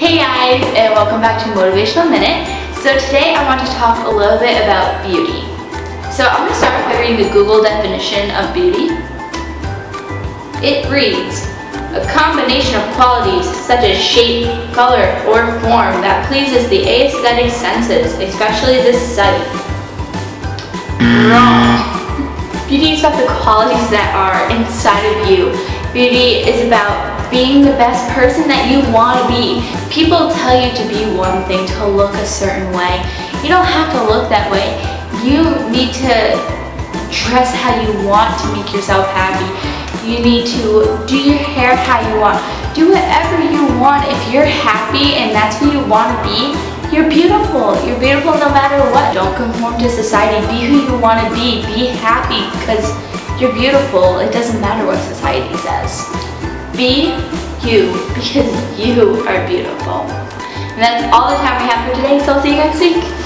Hey guys, and welcome back to Motivational Minute. So today I want to talk a little bit about beauty. So I'm going to start by reading the Google definition of beauty. It reads, a combination of qualities such as shape, color, or form that pleases the aesthetic senses, especially the sight. Wrong. Beauty is about the qualities that are inside of you. Beauty is about being the best person that you want to be. People tell you to be one thing, to look a certain way. You don't have to look that way. You need to dress how you want to make yourself happy. You need to do your hair how you want. Do whatever you want. If you're happy and that's who you want to be, you're beautiful. You're beautiful no matter what. Don't conform to society. Be who you want to be. Be happy because you're beautiful. It doesn't matter. Be you because you are beautiful. And that's all the time we have for today, so I'll see you next week.